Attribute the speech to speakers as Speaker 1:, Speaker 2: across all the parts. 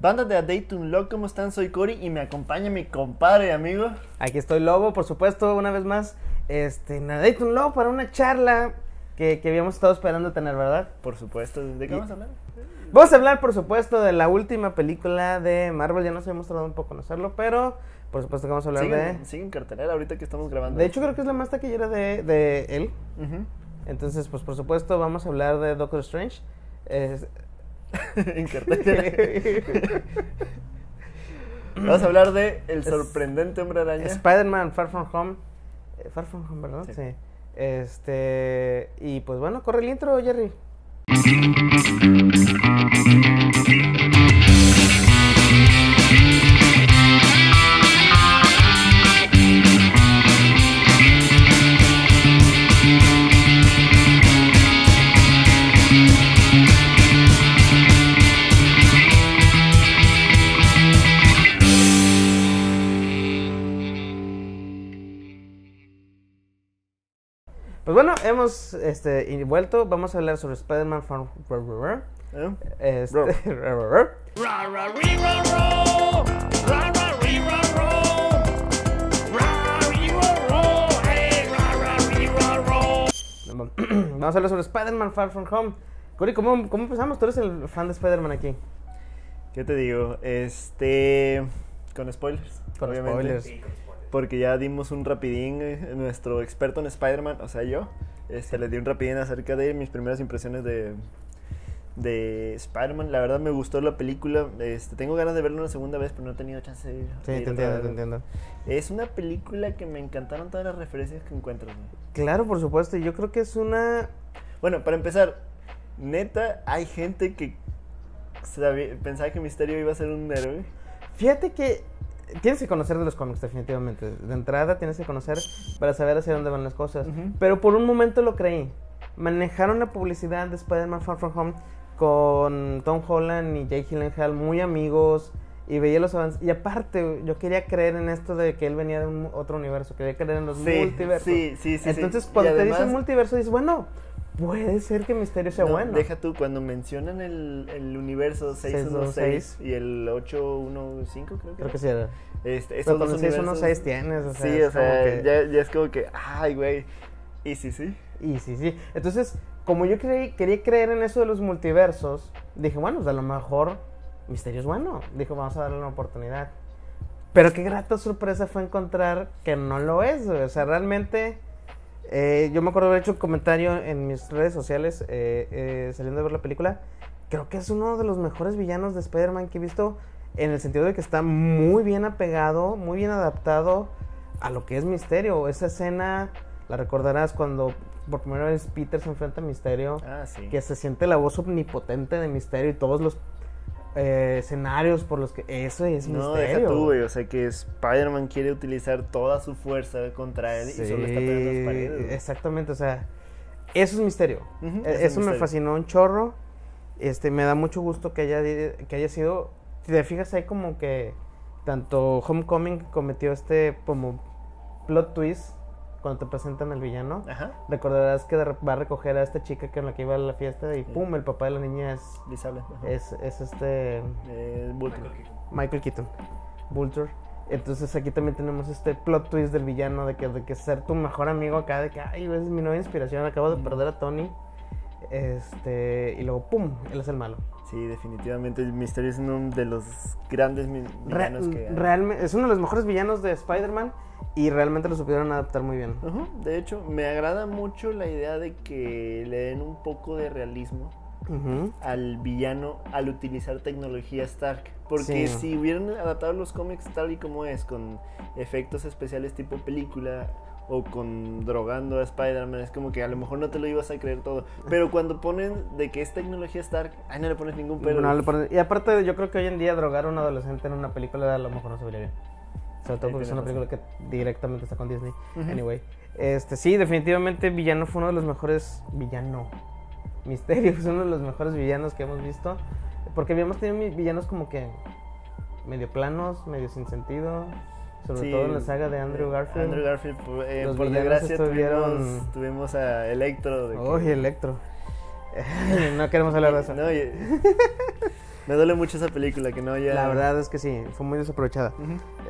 Speaker 1: Banda de A Day to Unlock, ¿cómo están? Soy Cory y me acompaña mi compadre, amigo.
Speaker 2: Aquí estoy Lobo, por supuesto, una vez más. Este, en A Day to Unlock para una charla que, que habíamos estado esperando tener, ¿verdad?
Speaker 1: Por supuesto, ¿de qué vamos a hablar?
Speaker 2: Vamos a hablar, por supuesto, de la última película de Marvel. Ya nos habíamos tardado un poco en hacerlo, pero por supuesto que vamos a hablar de.
Speaker 1: sigue en cartelera ahorita que estamos grabando.
Speaker 2: De hecho, creo que es la más taquillera de, de él. Entonces, pues por supuesto, vamos a hablar de Doctor Strange. Es-
Speaker 1: en cartelera. vamos a hablar de El sorprendente hombre araña.
Speaker 2: Spider-Man Far From Home. Eh, Far From Home, ¿verdad?
Speaker 1: Sí.
Speaker 2: Sí. Este. Y pues bueno, corre el intro, Jerry. Pues bueno, hemos este, vuelto. Vamos a hablar sobre Spider-Man Far From
Speaker 1: ¿Eh?
Speaker 2: Este. Vamos a hablar sobre Spider-Man Far From Home. Cory, ¿cómo, ¿cómo empezamos? Tú eres el fan de Spider-Man aquí.
Speaker 1: ¿Qué te digo? Este. Con spoilers.
Speaker 2: Con
Speaker 1: obviamente.
Speaker 2: spoilers.
Speaker 1: Porque ya dimos un rapidín, eh, nuestro experto en Spider-Man, o sea, yo, este, le di un rapidín acerca de mis primeras impresiones de, de Spider-Man. La verdad me gustó la película, este, tengo ganas de verla una segunda vez, pero no he tenido chance de ir.
Speaker 2: Sí,
Speaker 1: de ir
Speaker 2: te entiendo, te entiendo.
Speaker 1: Es una película que me encantaron todas las referencias que encuentras. güey.
Speaker 2: Claro, por supuesto. Yo creo que es una.
Speaker 1: Bueno, para empezar, neta, hay gente que sabía- pensaba que Misterio iba a ser un héroe.
Speaker 2: Fíjate que tienes que conocer de los cómics, definitivamente. De entrada tienes que conocer para saber hacia dónde van las cosas.
Speaker 1: Ujú.
Speaker 2: Pero por un momento lo creí. Manejaron la publicidad de Spider-Man Far From Home con Tom Holland y Jake Gyllenhaal muy amigos y veía los avances. Y aparte, yo quería creer en esto de que él venía de un otro universo, quería creer en los
Speaker 1: Sí,
Speaker 2: multiversos.
Speaker 1: sí, sí, sí, sí.
Speaker 2: Entonces,
Speaker 1: Y
Speaker 2: cuando te
Speaker 1: además-
Speaker 2: dicen multiverso, dices, bueno, puede ser que Misterio sea
Speaker 1: No,
Speaker 2: bueno.
Speaker 1: Deja tú, cuando mencionan el, el universo 616
Speaker 2: 616
Speaker 1: y el 815, creo que.
Speaker 2: Creo que sí era.
Speaker 1: Este,
Speaker 2: Pero
Speaker 1: esos
Speaker 2: con
Speaker 1: dos
Speaker 2: el 616
Speaker 1: universos-
Speaker 2: tienes, o sea,
Speaker 1: sí, o sea,
Speaker 2: como que-
Speaker 1: ya, ya es como que, ay, güey. Y sí, sí.
Speaker 2: Y sí, sí. Entonces, como yo creí- quería creer en eso de los multiversos, dije, bueno, pues a lo mejor Misterio es bueno. Dijo, vamos a darle una oportunidad. Pero qué grata sorpresa fue encontrar que no lo es. güey. O sea, realmente, eh, yo me acuerdo haber hecho un comentario en mis redes sociales eh, eh, saliendo de ver la película. Creo que es uno de los mejores villanos de Spider-Man que he visto en el sentido de que está muy bien apegado, muy bien adaptado a lo que es Misterio. Esa escena, la recordarás cuando por primera vez Peter se enfrenta a Misterio,
Speaker 1: Ah, sí.
Speaker 2: que se siente la voz omnipotente de Misterio y todos los eh, escenarios por los que... Eso es
Speaker 1: No,
Speaker 2: Misterio.
Speaker 1: deja tú, güey. O sea, que Spider-Man quiere utilizar toda su fuerza contra él y solo está pegando las paredes.
Speaker 2: Exactamente, o sea, eso es misterio. Eh,
Speaker 1: eso es
Speaker 2: eso me fascinó un chorro. Este, me da mucho gusto que haya, que haya sido. Si te fijas, hay como que tanto Homecoming cometió este como plot twist cuando te presentan al villano.
Speaker 1: Ajá.
Speaker 2: Recordarás que va a recoger a esta chica con la que iba a la fiesta y pum, el papá de la niña es, es, es este
Speaker 1: Eh, Vulture.
Speaker 2: Michael Keaton, Vulture. Entonces aquí también tenemos este plot twist del villano de que, de que ser tu mejor amigo acá, de que, ay, es mi nueva inspiración, acabo de perder a Tony. Este, y luego, ¡pum!, él es el malo.
Speaker 1: Sí, definitivamente. El Misterio es uno de los grandes
Speaker 2: Re-
Speaker 1: villanos que hay.
Speaker 2: realme- es uno de los mejores villanos de Spider-Man y realmente lo supieron adaptar muy bien.
Speaker 1: De hecho, me agrada mucho la idea de que le den un poco de realismo al villano al utilizar tecnología Stark. Porque
Speaker 2: Sí.
Speaker 1: si hubieran adaptado los cómics tal y como es, con efectos especiales tipo película o con drogando a Spider-Man, es como que a lo mejor no te lo ibas a creer todo. Pero cuando ponen de que es tecnología Stark, ahí no le pones ningún pero.
Speaker 2: No le y aparte, yo creo que hoy en día drogar a un adolescente en una película a lo mejor no se vería bien. Sobre todo porque es una película que directamente está con Disney. Anyway. Este, sí, definitivamente Villano fue uno de los mejores. Villano. Misterio es uno de los mejores villanos que hemos visto. Porque habíamos tenido villanos como que medio planos, medio sin sentido. Sobre
Speaker 1: Sí,
Speaker 2: todo en la saga de Andrew
Speaker 1: eh,
Speaker 2: Garfield.
Speaker 1: Andrew Garfield, por, eh,
Speaker 2: Los
Speaker 1: por desgracia,
Speaker 2: estuvieron-
Speaker 1: tuvimos, tuvimos a Electro. de que-
Speaker 2: Uy, Electro. no queremos hablar de eso.
Speaker 1: No, Me duele mucho esa película que no haya.
Speaker 2: La verdad es que sí, fue muy desaprovechada.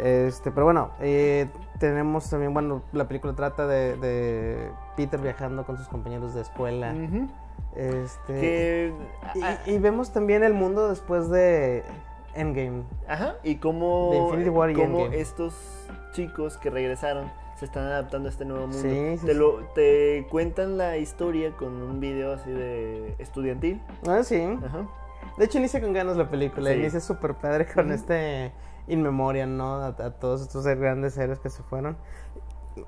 Speaker 2: Este, pero bueno, eh, tenemos también, bueno, la película trata de, de Peter viajando con sus compañeros de escuela. Este,
Speaker 1: Que.
Speaker 2: y, y vemos también el mundo después de Endgame.
Speaker 1: Ajá, y cómo,
Speaker 2: De Infinity War y
Speaker 1: cómo
Speaker 2: Endgame.
Speaker 1: estos chicos que regresaron se están adaptando a este nuevo mundo.
Speaker 2: Sí, sí,
Speaker 1: te,
Speaker 2: sí.
Speaker 1: Lo, te cuentan la historia con un video así de estudiantil.
Speaker 2: Ah, sí.
Speaker 1: Ajá.
Speaker 2: De hecho, inicia con ganas la película.
Speaker 1: Sí.
Speaker 2: Inicia súper padre con este In Memoriam, ¿no? A, a todos estos grandes héroes que se fueron.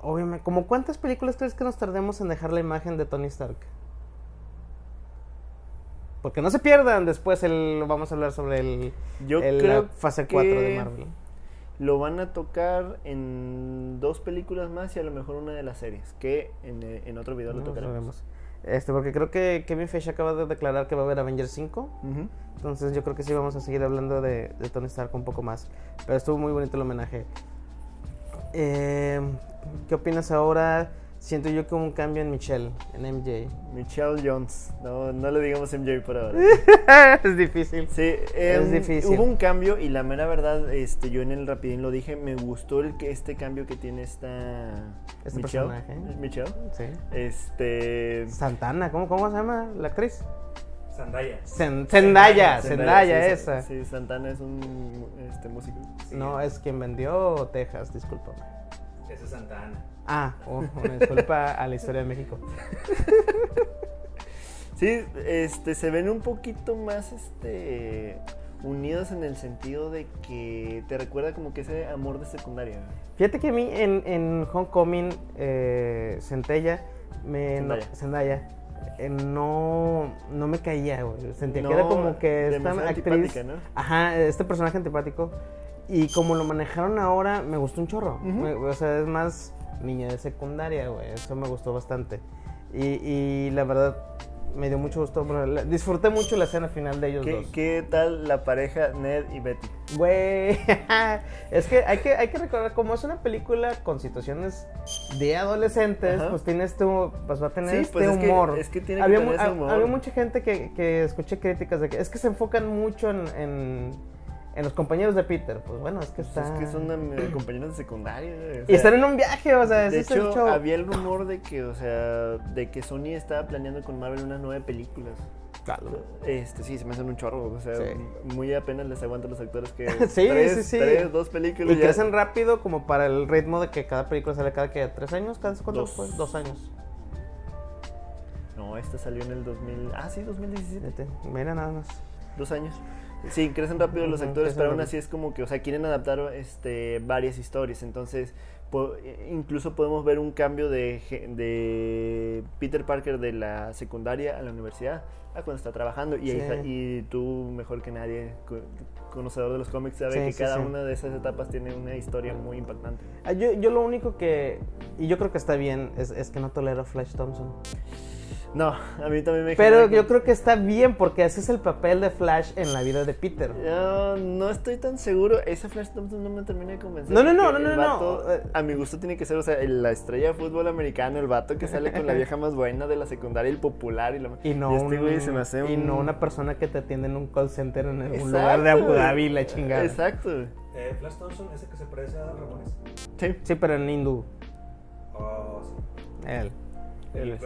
Speaker 2: Obviamente, ¿como cuántas películas crees que nos tardemos en dejar la imagen de Tony Stark? Porque no se pierdan después el vamos a hablar sobre el,
Speaker 1: Yo
Speaker 2: el-
Speaker 1: creo
Speaker 2: la fase 4 de Marvel.
Speaker 1: Lo van a tocar en dos películas más y a lo mejor una de las series, que en, eh, en otro video lo
Speaker 2: No,
Speaker 1: tocaremos.
Speaker 2: sabemos. Este, porque creo que Kevin Feige acaba de declarar que va a haber Avengers 5.
Speaker 1: Ujú.
Speaker 2: Entonces yo creo que sí vamos a seguir hablando de, de Tony Stark un poco más. Pero estuvo muy bonito el homenaje. Eh, ¿Qué opinas ahora? Siento yo como un cambio en Michelle, en MJ.
Speaker 1: Michelle Jones. No, no le digamos MJ por ahora.
Speaker 2: es difícil.
Speaker 1: Sí, em,
Speaker 2: difícil.
Speaker 1: Hubo un cambio y la mera verdad, este, yo en el rapidín lo dije, me gustó el que este cambio que tiene esta
Speaker 2: Este
Speaker 1: Michelle.
Speaker 2: personaje.
Speaker 1: ¿Es Michelle.
Speaker 2: Sí.
Speaker 1: Este.
Speaker 2: Santana, ¿cómo, ¿cómo se llama la actriz?
Speaker 3: Zendaya.
Speaker 2: Zen- Zendaya, Zendaya,
Speaker 1: sí,
Speaker 2: esa.
Speaker 1: Sí, Santana es un este, músico.
Speaker 2: No, es quien vendió Texas, discúlpame.
Speaker 3: Esa es Santa Ana.
Speaker 2: Ah, oh, una disculpa a la historia de México.
Speaker 1: Sí, este, se ven un poquito más este, unidos en el sentido de que te recuerda como que ese amor de secundaria.
Speaker 2: Fíjate que a mí en, en Homecoming, eh, Centella, me, no-
Speaker 1: Zendaya.
Speaker 2: Zendaya, eh, no, no me caía, güey. Sentía que era como que esta actriz.
Speaker 1: ¿no?
Speaker 2: Ajá, este personaje antipático. Y como lo manejaron ahora, me gustó un chorro. Me- o sea, es más niña de secundaria, güey. Eso me gustó bastante. Y, y la verdad, me dio mucho gusto. Bueno, disfruté mucho la escena final de ellos
Speaker 1: ¿Qué,
Speaker 2: dos.
Speaker 1: qué tal la pareja Ned y Betty?
Speaker 2: Güey, es que hay, que hay que recordar, como es una película con situaciones de adolescentes,
Speaker 1: Ajá.
Speaker 2: pues tiene este, pues va a tener
Speaker 1: Sí,
Speaker 2: este
Speaker 1: pues es que-
Speaker 2: humor.
Speaker 1: es que tiene que
Speaker 2: había,
Speaker 1: tener
Speaker 2: mu-
Speaker 1: ese humor.
Speaker 2: había mucha gente que, que escuché críticas de que es que se enfocan mucho en, en, en los compañeros de Peter. Pues bueno, es que
Speaker 1: Pues
Speaker 2: está...
Speaker 1: es que son am- compañeros de secundaria. o
Speaker 2: Y están en un viaje, o sea,
Speaker 1: de hecho, había el rumor de que, o sea, de que Sony estaba planeando con Marvel unas nueve películas.
Speaker 2: Claro.
Speaker 1: Este, sí, se me hacen un chorro, o sea,
Speaker 2: Sí.
Speaker 1: muy apenas les aguantan los actores que
Speaker 2: Sí,
Speaker 1: tres,
Speaker 2: sí, sí.
Speaker 1: tres, dos películas
Speaker 2: Y
Speaker 1: ya.
Speaker 2: crecen rápido como para el ritmo de que cada película sale cada que tres años, cada cuánto
Speaker 1: Dos.
Speaker 2: fue? Dos años.
Speaker 1: No, esta salió en el 2000, ah, sí, 2017.
Speaker 2: Fíjate, Mira nada más.
Speaker 1: Dos años. Sí, crecen rápido los actores, pero aún
Speaker 2: rápido.
Speaker 1: así es como que, o sea, quieren adaptar este, varias historias. Entonces, po- incluso podemos ver un cambio de, de Peter Parker de la secundaria a la universidad a cuando está trabajando. Y,
Speaker 2: Sí.
Speaker 1: y tú, mejor que nadie, co- conocedor de los cómics, sabe
Speaker 2: Sí,
Speaker 1: que
Speaker 2: sí,
Speaker 1: cada una de esas etapas tiene una historia muy impactante.
Speaker 2: Ah, Yo, yo lo único que, y yo creo que está bien, es, es que no tolero a Flash Thompson.
Speaker 1: No, a mí también me
Speaker 2: Pero yo creo que está bien porque ese es el papel de Flash en la vida de Peter.
Speaker 1: Yo no estoy tan seguro. Ese Flash Thompson no me termina de convencer.
Speaker 2: No, no, no, no, no, no.
Speaker 1: vato,
Speaker 2: Eh.
Speaker 1: A mi gusto tiene que ser, o sea, el- la estrella de fútbol americano, el vato que sale con la vieja más buena de la secundaria, el popular y la
Speaker 2: Y no,
Speaker 1: este
Speaker 2: un-
Speaker 1: güey se me hace
Speaker 2: y
Speaker 1: un-
Speaker 2: no una persona que te atiende en un call center en algún
Speaker 1: Exacto,
Speaker 2: lugar de Abu. Dhabi, la chingada.
Speaker 1: Exacto.
Speaker 3: Eh, Flash Thompson, ese que se parece a Ramones.
Speaker 1: Sí.
Speaker 2: Sí, pero en hindú.
Speaker 3: Oh, sí.
Speaker 2: Él.
Speaker 3: El.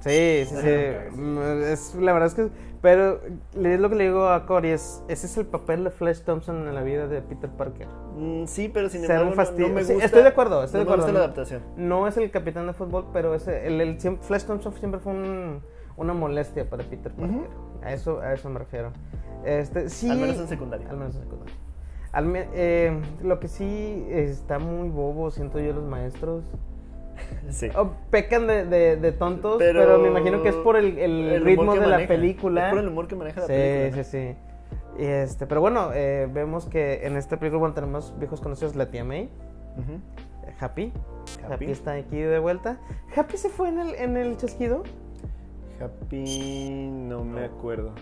Speaker 2: Sí, sí, sí. Mm, Es, la verdad es que. Pero es lo que le digo a Cory: es, ese es el papel de Flash Thompson en la vida de Peter Parker.
Speaker 1: Mm, sí, pero sin
Speaker 2: Ser un
Speaker 1: embargo, no-
Speaker 2: fastidio.
Speaker 1: no, me
Speaker 2: Sí,
Speaker 1: gusta.
Speaker 2: estoy de acuerdo, estoy
Speaker 1: no
Speaker 2: de
Speaker 1: me gusta
Speaker 2: acuerdo.
Speaker 1: la adaptación.
Speaker 2: No es el capitán de fútbol, pero ese, el, el siempre- Flash Thompson siempre fue un- una molestia para Peter Parker.
Speaker 1: Ujú.
Speaker 2: a, eso, a eso me refiero. Este, sí,
Speaker 1: Al menos en secundaria.
Speaker 2: Al menos en secundaria. Al me- eh, lo que sí está muy bobo, siento yo, los maestros.
Speaker 1: Sí.
Speaker 2: Oh, pecan de, de- de tontos, pero,
Speaker 1: Pero
Speaker 2: me imagino que es por el, el
Speaker 1: El
Speaker 2: ritmo de la película.
Speaker 1: Es por el humor que maneja la
Speaker 2: sí,
Speaker 1: película.
Speaker 2: sí, sí. Y este, pero bueno, eh, vemos que en esta película bueno, tenemos viejos conocidos, la tía May. Happy. Happy. está aquí de vuelta. ¿Happy se fue en el, en el chasquido?
Speaker 1: Happy, no me acuerdo.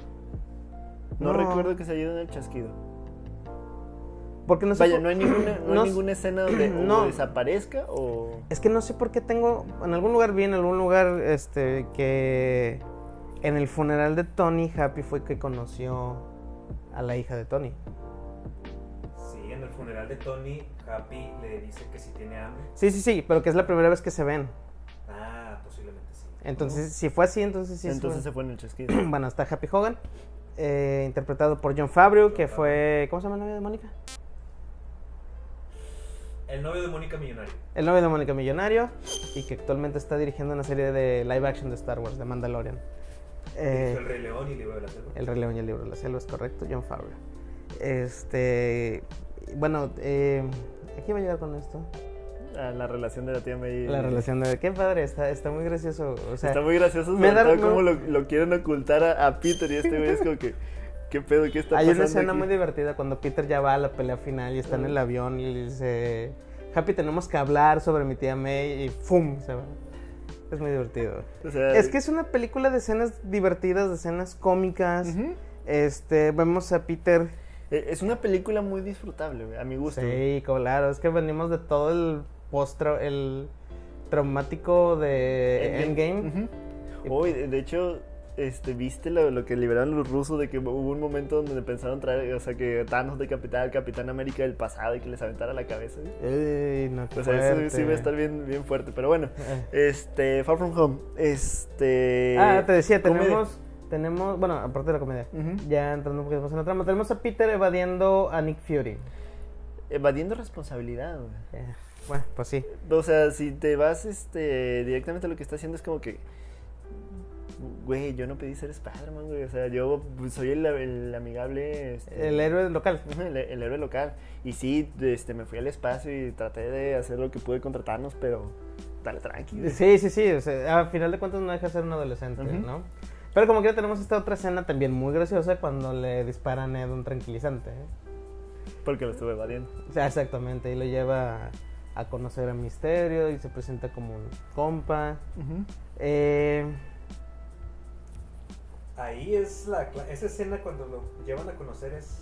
Speaker 1: No,
Speaker 2: No.
Speaker 1: recuerdo que se haya ido en el chasquido.
Speaker 2: Porque no sé
Speaker 1: Vaya,
Speaker 2: por-
Speaker 1: no hay ninguna, no hay
Speaker 2: no-
Speaker 1: ninguna escena donde o
Speaker 2: no.
Speaker 1: desaparezca o...
Speaker 2: Es que no sé por qué tengo. En algún lugar vi, en algún lugar, este, que. En el funeral de Tony, Happy fue que conoció a la hija de Tony.
Speaker 3: Sí, en el funeral de Tony, Happy le dice que si tiene hambre.
Speaker 2: Sí, sí, sí, pero que es la primera vez que se ven.
Speaker 3: Ah, posiblemente sí.
Speaker 2: Entonces, si fue así, entonces sí.
Speaker 1: Entonces se
Speaker 2: fue.
Speaker 1: fue en el chasquido.
Speaker 2: bueno, está Happy Hogan, eh, interpretado por John Favreau, que fue. ¿Cómo se llama el novio de Mónica?
Speaker 3: El novio de Mónica Millonario.
Speaker 2: El novio de Mónica Millonario, y que actualmente está dirigiendo una serie de live action de Star Wars, de Mandalorian. Eh,
Speaker 3: el Rey León y el libro de la selva.
Speaker 2: El Rey León y el libro de la selva, es correcto, John Favreau. Este. Bueno, eh, ¿a qué iba a llegar con esto?
Speaker 1: La relación de la tía May.
Speaker 2: La relación de. Qué padre, está, está muy gracioso. O sea,
Speaker 1: Está muy gracioso,
Speaker 2: me da-
Speaker 1: cómo lo, lo quieren ocultar a, a Peter y este güey es como que, ¿qué pedo? ¿Qué está
Speaker 2: Hay
Speaker 1: pasando
Speaker 2: una escena
Speaker 1: aquí?
Speaker 2: muy divertida cuando Peter ya va a la pelea final y está en el
Speaker 1: Ah.
Speaker 2: avión y le dice, Happy, tenemos que hablar sobre mi tía May y ¡fum! se va. Es muy divertido.
Speaker 1: O sea,
Speaker 2: Es que es una película de escenas divertidas, de escenas cómicas.
Speaker 1: Ujú.
Speaker 2: Este, vemos a Peter.
Speaker 1: Eh, Es una película muy disfrutable, a mi gusto.
Speaker 2: Sí, claro, es que venimos de todo el post el traumático de Endgame.
Speaker 1: Ujú. Oh, y de de hecho, este, ¿viste lo, lo que liberaron los rusos de que hubo un momento donde pensaron traer, o sea, que Thanos decapitara al Capitán América del pasado y que les aventara la cabeza? güey?
Speaker 2: Ey, no,
Speaker 1: O sea, eso sí va a estar bien, bien fuerte, pero bueno.
Speaker 2: Eh.
Speaker 1: Este, Far From Home, este...
Speaker 2: Ah, te decía,
Speaker 1: comedia.
Speaker 2: tenemos, tenemos, bueno, aparte de la comedia, ya entrando un poquito más en la trama, tenemos a Peter evadiendo a Nick Fury.
Speaker 1: Evadiendo responsabilidad.
Speaker 2: Eh, bueno, pues sí.
Speaker 1: O sea, si te vas este, directamente a lo que está haciendo, es como que. Güey, yo no pedí ser Spider-Man, güey. O sea, yo soy el, el amigable. este,
Speaker 2: El héroe local.
Speaker 1: El, el héroe local. Y sí, este, me fui al espacio y traté de hacer lo que pude contratarnos, pero. Dale tranqui. güey.
Speaker 2: Sí, sí, sí. o sea, a final de cuentas no deja de ser un adolescente. ¿no? Pero como que tenemos esta otra escena también muy graciosa cuando le dispara a Ned un tranquilizante. ¿eh?
Speaker 1: Porque lo estuve evadiendo.
Speaker 2: O sea, exactamente. Y lo lleva a, a conocer a Misterio y se presenta como un compa. Eh,
Speaker 3: Ahí es la cla- esa escena cuando lo llevan a conocer es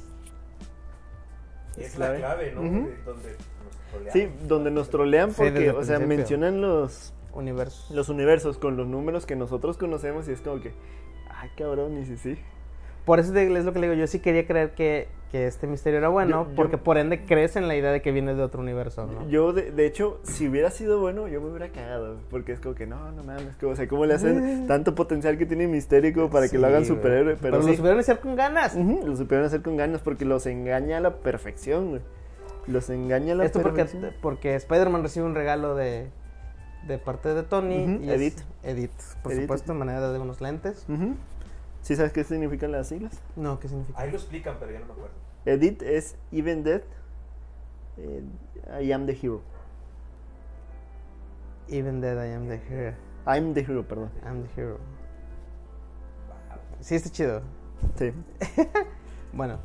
Speaker 1: Es
Speaker 3: es
Speaker 1: clave.
Speaker 3: la clave, ¿no? De- donde nos troleamos.
Speaker 1: Sí, donde nos trolean porque, o sea,
Speaker 2: principio.
Speaker 1: mencionan los,
Speaker 2: universo.
Speaker 1: los universos con los números que nosotros conocemos y es como que. Ay, cabrón, y sí, sí.
Speaker 2: Por eso es lo que le digo, yo sí quería creer que, que este misterio era bueno,
Speaker 1: Yo- yo-
Speaker 2: porque por ende crees en la idea de que viene de otro universo, ¿no?
Speaker 1: Yo, de, de hecho, si hubiera sido bueno, yo me hubiera cagado. Porque es como que, no, no mames. que, o sea, ¿cómo le hacen tanto potencial que tiene Misterio como para que lo hagan superhéroe? Pero,
Speaker 2: Pero
Speaker 1: sí,
Speaker 2: lo supieron hacer con ganas.
Speaker 1: Ujú, lo supieron hacer con ganas porque los engaña a la perfección, güey. Los engaña a la
Speaker 2: Esto porque,
Speaker 1: perfección.
Speaker 2: porque Spider-Man recibe un regalo de, de parte de Tony. Y es-
Speaker 1: Edith.
Speaker 2: Edith, por
Speaker 1: Edith.
Speaker 2: supuesto, en manera de unos lentes.
Speaker 1: ¿Sí sabes qué significan las siglas?
Speaker 2: No, ¿qué significa?
Speaker 3: Ahí lo explican, pero ya no me acuerdo.
Speaker 1: Edith es Even Dead. eh, I am the hero.
Speaker 2: Even dead I am the hero.
Speaker 1: I'm the hero, perdón.
Speaker 2: I'm the hero. Sí, está chido.
Speaker 1: Sí.
Speaker 2: Bueno,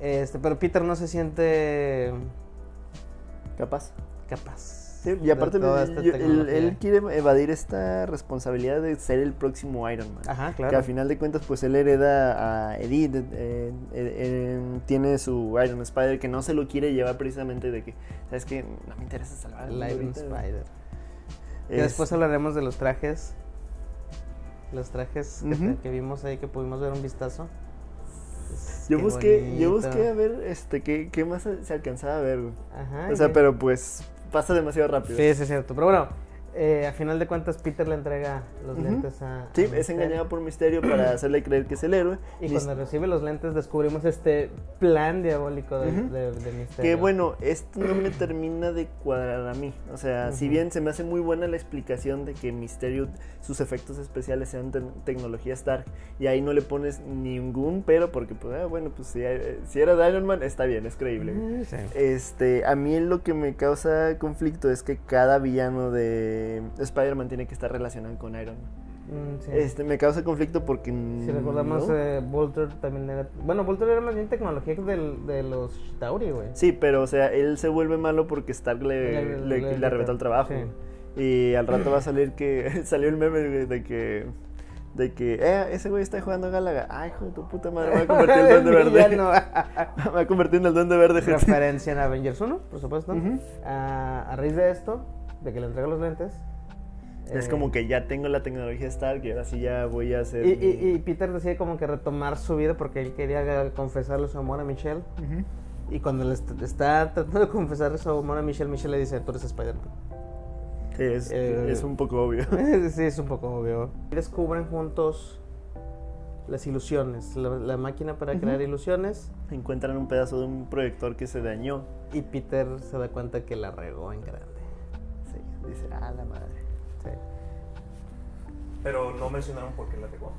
Speaker 2: este, pero Peter no se siente
Speaker 1: Capaz.
Speaker 2: capaz.
Speaker 1: Sí, y aparte él,
Speaker 2: tecnología.
Speaker 1: él quiere evadir esta responsabilidad de ser el próximo Iron Man.
Speaker 2: Ajá,
Speaker 1: Que
Speaker 2: claro.
Speaker 1: al final de cuentas, pues él hereda a Edith. eh, eh, eh, tiene su Iron Spider que no se lo quiere llevar precisamente de que, ¿sabes qué? No me interesa salvar. al
Speaker 2: Iron
Speaker 1: ahorita".
Speaker 2: Spider. Que
Speaker 1: Es-
Speaker 2: después hablaremos de los trajes. Los trajes que, que vimos ahí que pudimos ver un vistazo.
Speaker 1: Yo
Speaker 2: qué
Speaker 1: busqué, yo busqué a ver este, qué, qué más se alcanzaba a ver, güey.
Speaker 2: Ajá.
Speaker 1: O sea, pero pues pasa demasiado rápido.
Speaker 2: Sí, es cierto. Pero bueno, eh, a final de cuentas, Peter le entrega los lentes a.
Speaker 1: Sí,
Speaker 2: a
Speaker 1: es
Speaker 2: Misterio.
Speaker 1: engañado por Misterio para hacerle creer que es el héroe.
Speaker 2: Y
Speaker 1: Mis-
Speaker 2: cuando recibe los lentes, descubrimos este plan diabólico de,
Speaker 1: Ujú.
Speaker 2: de, de Misterio.
Speaker 1: Que bueno, esto no me termina de cuadrar a mí. O sea, si bien se me hace muy buena la explicación de que Misterio, sus efectos especiales sean te- tecnología Stark, y ahí no le pones ningún pero, porque pues, ah, bueno, pues si, eh, si era de Iron Man, está bien, es creíble.
Speaker 2: Sí.
Speaker 1: Este, a mí lo que me causa conflicto es que cada villano de Spider-Man tiene que estar relacionado con Iron Man.
Speaker 2: Mm, sí.
Speaker 1: Este, me causa conflicto porque
Speaker 2: Si recordamos,
Speaker 1: no.
Speaker 2: eh, Volter también era. Bueno, Volter era más bien tecnología del, de los Tauri, güey.
Speaker 1: Sí, pero o sea, él se vuelve malo porque Stark le,
Speaker 2: Le-
Speaker 1: le,
Speaker 2: le-
Speaker 1: le arrebató el trabajo.
Speaker 2: sí.
Speaker 1: Y al rato va a salir que salió el meme de, que de que eh, ese güey está jugando a Gálaga. Ay, hijo de tu puta madre, me va a convertir en el duende verde. Me va a convertir en el duende verde. gente.
Speaker 2: Referencia en Avengers 1, por supuesto.
Speaker 1: Ujú.
Speaker 2: a, a raíz de esto, de que le entrega los lentes,
Speaker 1: Es
Speaker 2: Eh,
Speaker 1: como que ya tengo la tecnología Stark y ahora sí ya voy a hacer.
Speaker 2: Y, y- y Peter decide como que retomar su vida porque él quería confesarle su amor a Michelle.
Speaker 1: Ujú.
Speaker 2: Y cuando le est- está tratando de confesarle su amor a Michelle, Michelle le dice, tú eres Spider-Man.
Speaker 1: Sí, es,
Speaker 2: Eh,
Speaker 1: es un poco obvio.
Speaker 2: sí, es un poco obvio. Descubren juntos las ilusiones, la, la máquina para crear ilusiones.
Speaker 1: Encuentran un pedazo de un proyector que se dañó.
Speaker 2: Y Peter se da cuenta que la regó en grande.
Speaker 1: Dice, ah, la madre.
Speaker 2: Sí.
Speaker 3: Pero no mencionaron por qué la pegó.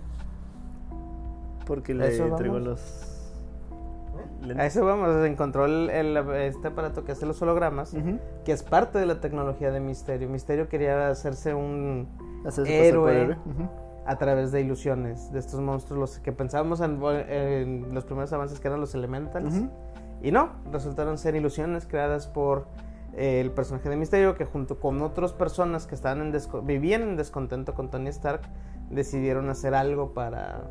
Speaker 1: Porque
Speaker 2: ¿A
Speaker 1: le entregó los. lentes.
Speaker 2: A eso vamos, encontró el, el- este aparato que hace los hologramas, que es parte de la tecnología de Misterio. Misterio quería hacerse un
Speaker 1: Hacerse
Speaker 2: héroe a través de ilusiones, de estos monstruos, los que pensábamos en, en los primeros avances que eran los Elementals. Y no, resultaron ser ilusiones creadas por eh, el personaje de Misterio que junto con otras personas que estaban en vivían en descontento con Tony Stark decidieron hacer algo para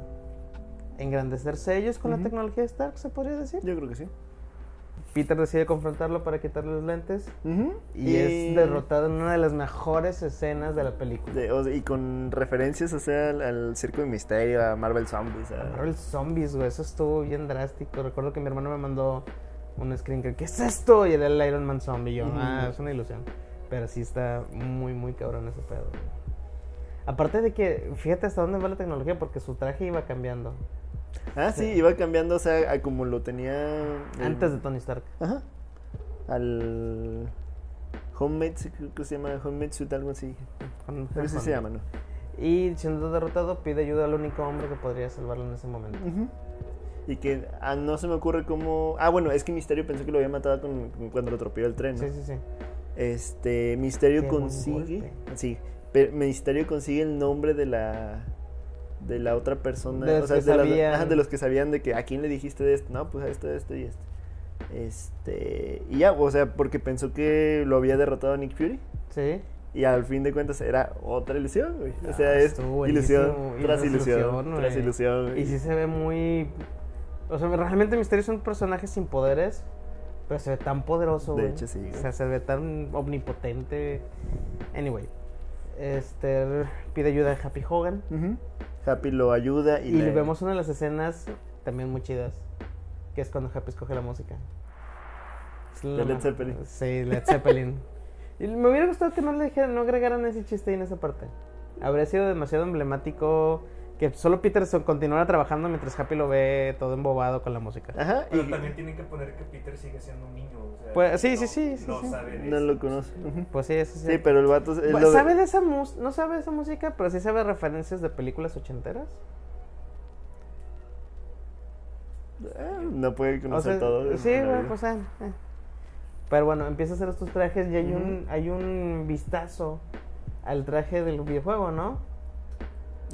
Speaker 2: engrandecerse ellos con la tecnología de Stark, se podría decir.
Speaker 1: Yo creo que sí.
Speaker 2: Peter decide confrontarlo para quitarle los lentes
Speaker 1: Ujú.
Speaker 2: y, es derrotado en una de las mejores escenas de la película.
Speaker 1: de- o sea, y con referencias, o sea, al, al Circo de Misterio, a Marvel Zombies. a-
Speaker 2: Marvel Zombies, güey, eso estuvo bien drástico. Recuerdo que mi hermano me mandó un screen que, ¿qué es esto? Y era el Iron Man Zombie. Y yo, ah, es una ilusión. Pero sí está muy, muy cabrón ese pedo. Aparte de que, fíjate hasta dónde va la tecnología, porque su traje iba cambiando.
Speaker 1: Ah, sí, iba cambiando, o sea, a como lo tenía. el-
Speaker 2: Antes de Tony Stark.
Speaker 1: Ajá. Al. Homemade, sí, creo que se llama Homemade Suit, algo así. Algo así se llama, ¿no?
Speaker 2: Y siendo derrotado, pide ayuda al único hombre que podría salvarlo en ese momento.
Speaker 1: Y que ah, no se me ocurre cómo. Ah, bueno, es que Misterio pensó que lo había matado con, con- cuando lo atropelló el tren. ¿no?
Speaker 2: Sí, sí, sí.
Speaker 1: Este. Misterio
Speaker 2: Qué
Speaker 1: consigue. Sí. Pero Misterio consigue el nombre de la. De la otra persona.
Speaker 2: De los que
Speaker 1: de,
Speaker 2: sabían.
Speaker 1: ajá, de los que sabían de que a quién le dijiste de esto. No, pues a esto, a esto y esto. Este. Y ya, o sea, porque pensó que lo había derrotado Nick Fury.
Speaker 2: Sí.
Speaker 1: Y al fin de cuentas era otra ilusión, güey. O sea,
Speaker 2: Ah,
Speaker 1: es ilusión tras ilusión, tras ilusión. güey.
Speaker 2: Y sí se ve muy. O sea, realmente Misterio es un personaje sin poderes, pero se ve tan poderoso,
Speaker 1: De
Speaker 2: güey.
Speaker 1: hecho, sí, güey.
Speaker 2: O sea, se ve tan omnipotente. Anyway, este pide ayuda a Happy Hogan.
Speaker 1: Ujú. Happy lo ayuda y,
Speaker 2: Y,
Speaker 1: le-
Speaker 2: vemos una de las escenas también muy chidas, que es cuando Happy escoge la música.
Speaker 1: De Led Zeppelin.
Speaker 2: Sí, Led Zeppelin. y me hubiera gustado que no le dijeran, no agregaran ese chiste ahí en esa parte. Habría sido demasiado emblemático que solo Peterson continuara trabajando mientras Happy lo ve todo embobado con la música.
Speaker 1: Ajá,
Speaker 3: Pero
Speaker 1: y
Speaker 3: también tienen que poner que Peter sigue siendo un niño. O sea,
Speaker 2: Pues, sí,
Speaker 3: no-
Speaker 2: sí, sí, sí,
Speaker 3: No
Speaker 2: sí.
Speaker 3: sabe de
Speaker 1: no
Speaker 3: eso.
Speaker 1: lo conoce.
Speaker 2: Pues sí, eso sí.
Speaker 1: Sí, pero el vato es
Speaker 2: Pues,
Speaker 1: lo
Speaker 2: ¿Sabe de esa mus no sabe de esa música, pero sí sabe referencias de películas ochenteras?
Speaker 1: Ah, no puede
Speaker 2: O
Speaker 1: conocer
Speaker 2: sea,
Speaker 1: todo.
Speaker 2: Sí, bueno, pues eh, eh. Pero bueno, empieza a hacer estos trajes y hay un hay un vistazo al traje del videojuego, ¿no?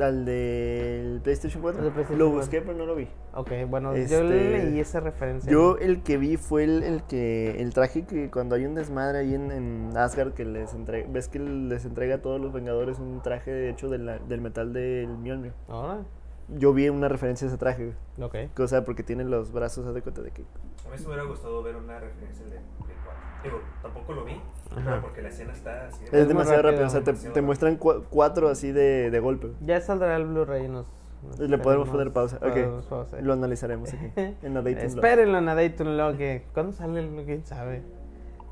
Speaker 1: Al del PlayStation 4.
Speaker 2: Al del PlayStation
Speaker 1: lo
Speaker 2: 4.
Speaker 1: busqué, pero no lo vi.
Speaker 2: Ok, bueno,
Speaker 1: Este,
Speaker 2: yo leí esa referencia.
Speaker 1: Yo el que vi fue el, el que el traje que cuando hay un desmadre ahí en, en Asgard que les entrega, ves que les entrega a todos los Vengadores un traje hecho de la- del metal del Mjolnir.
Speaker 2: Ahora,
Speaker 1: Yo vi una referencia a ese traje,
Speaker 2: ok.
Speaker 1: o sea, porque tiene los brazos, haz de cuenta de que
Speaker 3: A mí se me hubiera gustado ver una referencia de Play 4. Digo, tampoco lo vi,
Speaker 2: Ajá.
Speaker 3: porque la escena está así.
Speaker 1: es, demasiado
Speaker 2: rápido,
Speaker 1: rápido, o sea, te, muestran cua- cuatro así de, de golpe.
Speaker 2: Ya saldrá el Blu-ray y nos, nos
Speaker 1: Le podemos poner pausa. Ok.
Speaker 2: Pausa.
Speaker 1: Lo analizaremos aquí. En la Dayton.
Speaker 2: Espérenlo en la Dayton Log. que- ¿Cuándo sale el quién sabe?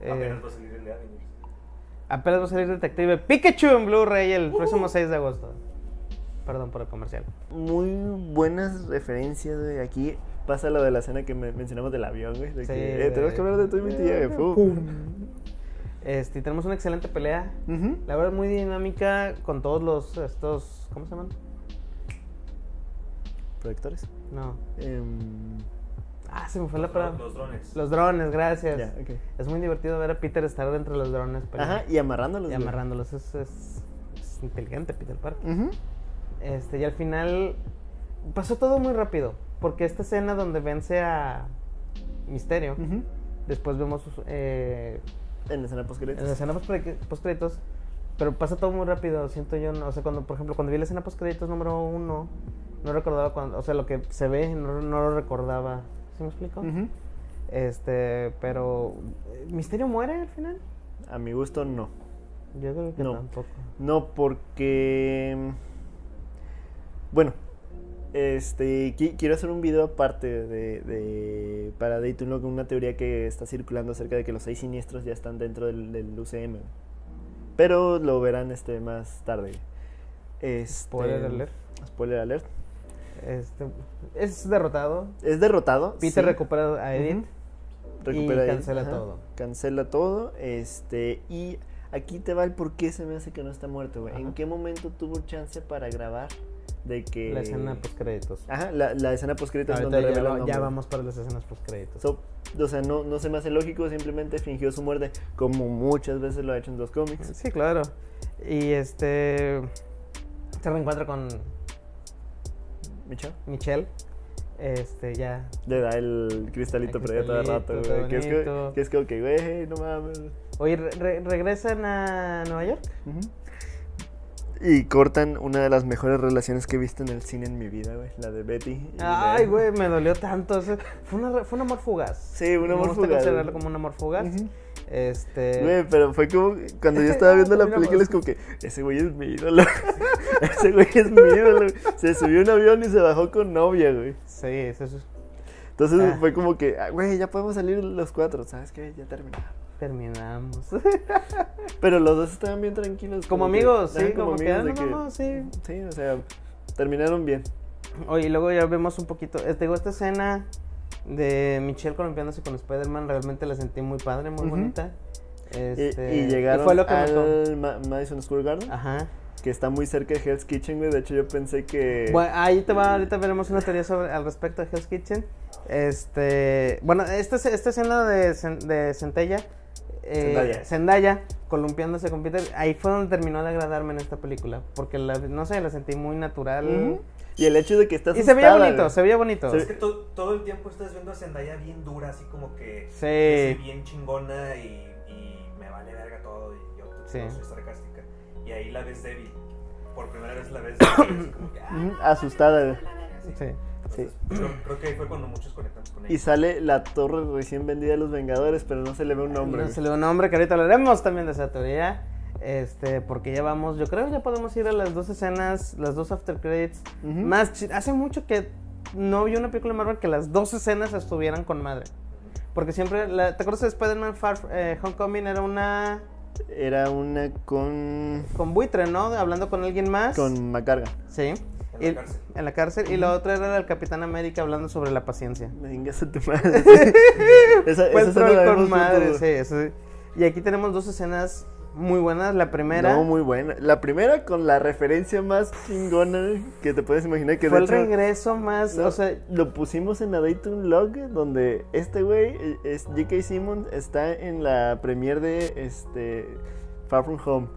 Speaker 2: Eh,
Speaker 3: Apenas va a salir el de Avengers.
Speaker 2: apenas va a salir Detective Pikachu en Blu-ray el
Speaker 1: Uh.
Speaker 2: próximo 6 de agosto. Perdón por el comercial.
Speaker 1: Muy buenas referencias, güey. Aquí pasa lo de la escena que me- mencionamos del avión, güey. De
Speaker 2: Sí,
Speaker 1: que, eh, tenemos que hablar de tu y
Speaker 2: Este, tenemos una excelente pelea. La verdad, muy dinámica con todos los estos. ¿Cómo se llaman?
Speaker 1: Proyectores.
Speaker 2: No.
Speaker 1: Em,
Speaker 2: Ah, se me fue la palabra.
Speaker 3: los drones.
Speaker 2: Los drones, gracias. Es muy divertido ver a Peter estar dentro de los drones peleando.
Speaker 1: Ajá, y amarrándolos.
Speaker 2: y amarrándolos. Es, es, es inteligente, Peter Parker. Este, y al final pasó todo muy rápido. Porque esta escena donde vence a Misterio, después vemos eh,
Speaker 1: En la escena post
Speaker 2: en la escena post créditos, pero pasa todo muy rápido, siento yo, ¿no? o sea, cuando, por ejemplo, cuando vi la escena post créditos número uno, no recordaba cuando, o sea, lo que se ve, no, no lo recordaba, ¿sí me explico? Este, pero, ¿Misterio muere al final?
Speaker 1: A mi gusto, no.
Speaker 2: Yo creo que
Speaker 1: No.
Speaker 2: tampoco.
Speaker 1: No, porque. Bueno, este. qui- Quiero hacer un video aparte de. de para Dayton Log, una teoría que está circulando acerca de que los seis siniestros ya están dentro del, del UCM. Pero lo verán este más tarde. Este,
Speaker 2: Spoiler alert.
Speaker 1: Spoiler alert.
Speaker 2: Este, es derrotado.
Speaker 1: Es derrotado.
Speaker 2: Peter
Speaker 1: sí.
Speaker 2: recupera a Edith.
Speaker 1: Ujú. Recupera
Speaker 2: Y cancela todo.
Speaker 1: Cancela todo. Este. Y aquí te va el por qué se me hace que no está muerto, güey. ¿En qué momento tuvo chance para grabar? De que.
Speaker 2: La escena post créditos.
Speaker 1: Ajá, la, la escena post créditos
Speaker 2: Ahorita
Speaker 1: donde
Speaker 2: ya,
Speaker 1: revela
Speaker 2: ya vamos para las escenas post créditos.
Speaker 1: So, o sea, no, no se me hace lógico, simplemente fingió su muerte, como muchas veces lo ha hecho en los cómics.
Speaker 2: Sí, claro. Y este se reencuentra con
Speaker 1: Michelle
Speaker 2: Michelle. Este, ya.
Speaker 1: le da el cristalito
Speaker 2: El
Speaker 1: todo el rato, güey. Que es, que, que es güey, no mames.
Speaker 2: Oye, re- re- regresan a Nueva York.
Speaker 1: Y cortan una de las mejores relaciones que he visto en el cine en mi vida, güey. La de Betty. y
Speaker 2: Ay,
Speaker 1: de-
Speaker 2: güey, me dolió tanto. Fue, una, fue un amor fugaz.
Speaker 1: Sí, un
Speaker 2: Me
Speaker 1: amor
Speaker 2: gusta
Speaker 1: fugaz.
Speaker 2: considerarlo como un amor fugaz. Este.
Speaker 1: Güey, pero fue como cuando yo estaba viendo la película
Speaker 2: pues.
Speaker 1: es como que ese güey es mi ídolo. ese güey es mi ídolo. Se subió a un avión y se bajó con novia, güey.
Speaker 2: Sí, eso es.
Speaker 1: Entonces
Speaker 2: Ah.
Speaker 1: fue como que, ah, güey, ya podemos salir los cuatro, ¿sabes qué? Ya terminamos.
Speaker 2: Terminamos.
Speaker 1: Pero los dos estaban bien tranquilos.
Speaker 2: como
Speaker 1: que-
Speaker 2: amigos, sí,
Speaker 1: ajá,
Speaker 2: como, que, ah,
Speaker 1: de
Speaker 2: no, sí.
Speaker 1: Sí, o sea, terminaron bien.
Speaker 2: Oye, y luego ya vemos un poquito. eh, Te digo, esta escena de Michelle columpiándose con Spider-Man, realmente la sentí muy padre, muy bonita.
Speaker 1: Y-
Speaker 2: Este,
Speaker 1: y, llegaron
Speaker 2: fue lo que me
Speaker 1: al Ma- Madison Square Garden,
Speaker 2: Ajá.
Speaker 1: que está muy cerca de Hell's Kitchen, güey. De hecho, yo pensé que...
Speaker 2: Bueno, ahí te va, ahorita veremos una teoría sobre, al respecto de Hell's Kitchen. Este, bueno, esta, esta escena de, de Centella, eh,
Speaker 1: Zendaya.
Speaker 2: Zendaya, columpiándose con Peter, ahí fue donde terminó de agradarme en esta película, porque la, no sé, la sentí muy natural.
Speaker 1: Ujú. Y el hecho de que está
Speaker 2: Y se veía
Speaker 1: asustada,
Speaker 2: bonito, se veía bonito.
Speaker 3: Es que to- todo el tiempo estás viendo a Zendaya bien dura, así como que
Speaker 2: Sí.
Speaker 3: bien chingona y, y me vale verga todo y yo
Speaker 2: Sí.
Speaker 3: no soy sarcástica. Y ahí la ves débil. Por primera vez la ves débil, así como que, ah,
Speaker 1: Asustada,
Speaker 2: Sí.
Speaker 3: Entonces, creo, creo que ahí fue cuando muchos conectamos con ella.
Speaker 1: Y sale la torre recién vendida de los Vengadores, pero no se le ve un nombre.
Speaker 2: No se le da un nombre, que ahorita hablaremos también de esa teoría. Este, porque ya vamos, yo creo ya podemos ir a las dos escenas, las dos after credits. Más, hace mucho que no vi una película de Marvel que las dos escenas estuvieran con madre. Porque siempre, la- ¿te acuerdas de Spider-Man Far eh, Homecoming? Era una
Speaker 1: Era una con...
Speaker 2: con buitre, ¿no? Hablando con alguien más.
Speaker 1: Con McCargan.
Speaker 2: Sí.
Speaker 3: En la
Speaker 2: Y-
Speaker 3: cárcel.
Speaker 2: en la cárcel. Y la otra era el Capitán América hablando sobre la paciencia.
Speaker 1: Me dingas a tu madre. esa,
Speaker 2: Fue
Speaker 1: esa la
Speaker 2: con madre, sí, eso. Y aquí tenemos dos escenas muy buenas. La primera
Speaker 1: No, muy buena. La primera con la referencia más chingona que te puedes imaginar que
Speaker 2: fue
Speaker 1: de
Speaker 2: el
Speaker 1: hecho,
Speaker 2: regreso más,
Speaker 1: no,
Speaker 2: o sea,
Speaker 1: lo pusimos en la Dayton Log donde este güey es J.K. Simmons está en la premiere de este Far From Home.